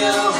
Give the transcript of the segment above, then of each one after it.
가요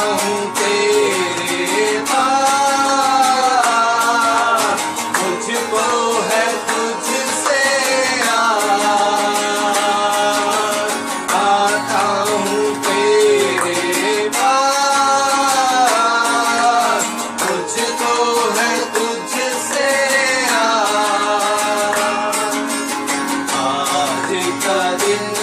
in.